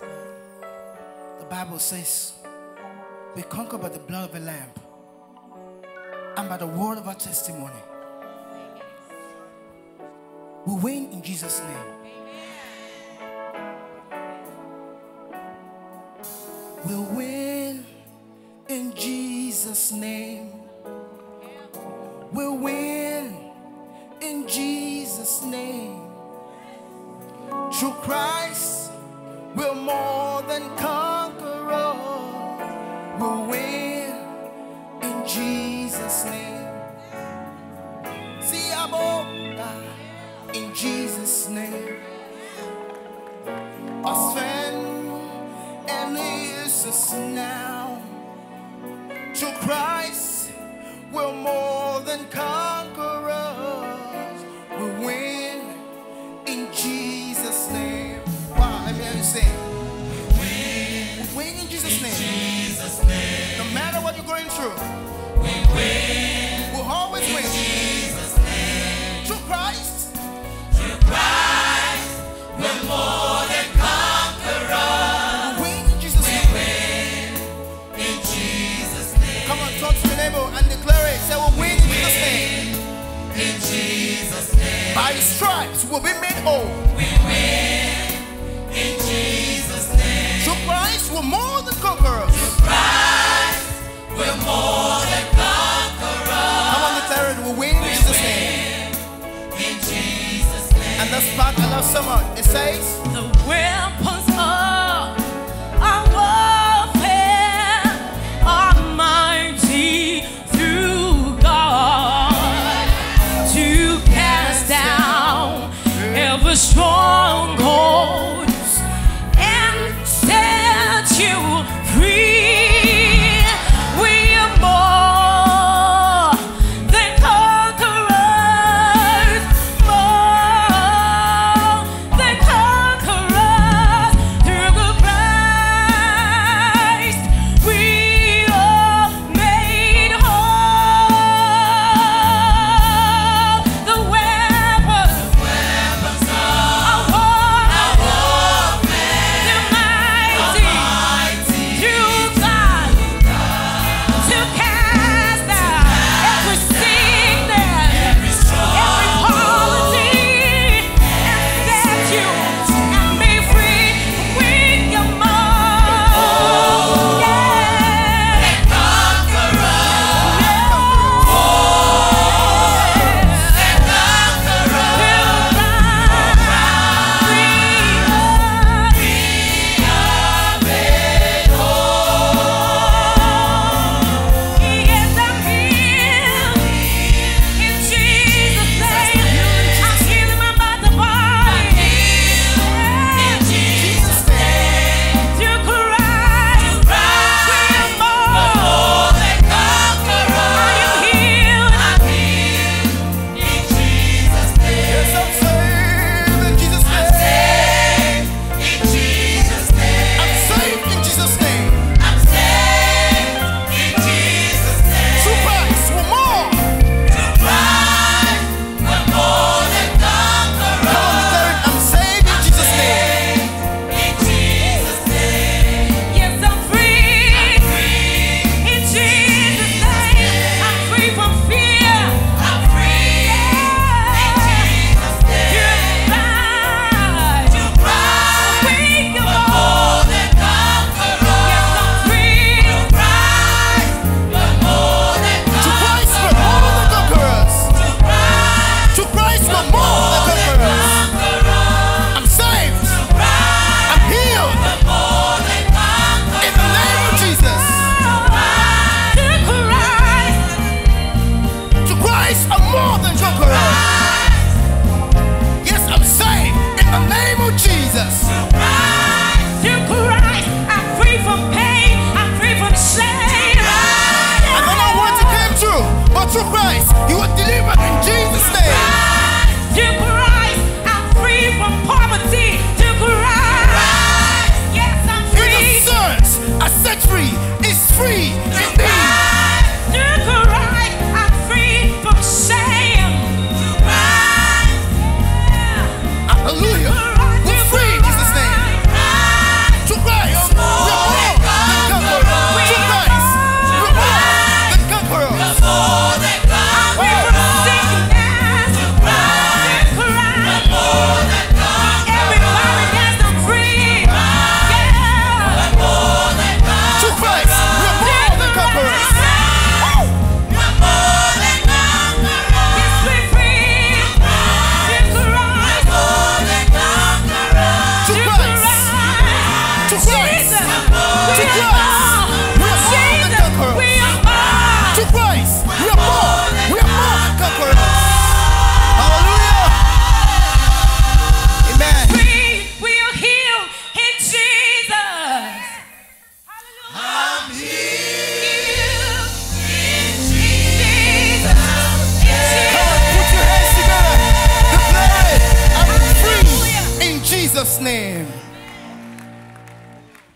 The Bible says we conquer by the blood of the Lamb and by the word of our testimony. We win in Jesus' name. We win in Jesus' name. We win in Jesus' name. Through Christ, we're more than conquerors. We win in Jesus' name. See, in Jesus' name. Our strength and Jesus now. To Christ, we're more than conquerors. We'll be made whole. Through Christ, we're more than conquerors. Come on, declare it. We'll win in Jesus' name. And this part I love so much. It says, The weapons name.